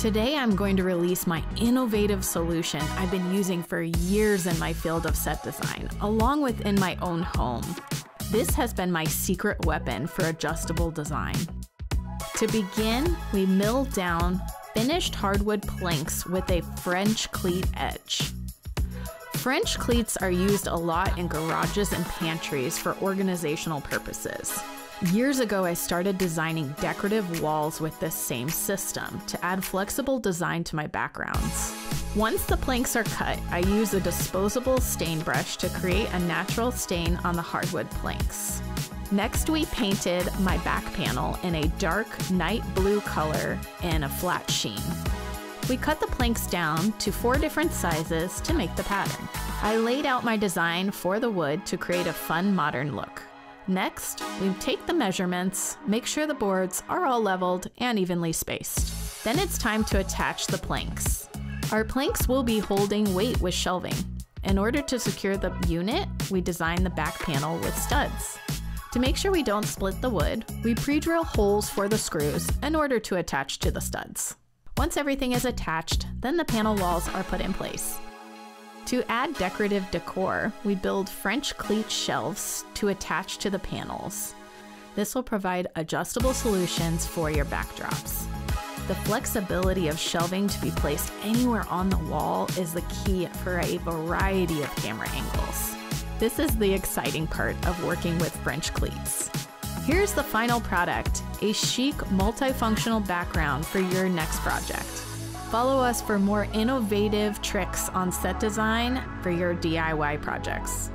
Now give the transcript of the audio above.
Today, I'm going to release my innovative solution I've been using for years in my field of set design, along with in my own home. This has been my secret weapon for adjustable design. To begin, we mill down finished hardwood planks with a French cleat edge. French cleats are used a lot in garages and pantries for organizational purposes. Years ago, I started designing decorative walls with this same system to add flexible design to my backgrounds. Once the planks are cut, I use a disposable stain brush to create a natural stain on the hardwood planks. Next, we painted my back panel in a dark night blue color in a flat sheen. We cut the planks down to four different sizes to make the pattern. I laid out my design for the wood to create a fun modern look. Next, we take the measurements, make sure the boards are all leveled and evenly spaced. Then it's time to attach the planks. Our planks will be holding weight with shelving. In order to secure the unit, we design the back panel with studs. To make sure we don't split the wood, we pre-drill holes for the screws in order to attach to the studs. Once everything is attached, then the panel walls are put in place. To add decorative decor, we build French cleat shelves to attach to the panels. This will provide adjustable solutions for your backdrops. The flexibility of shelving to be placed anywhere on the wall is the key for a variety of camera angles. This is the exciting part of working with French cleats. Here's the final product, a chic multifunctional background for your next project. Follow us for more innovative tricks on set design for your DIY projects.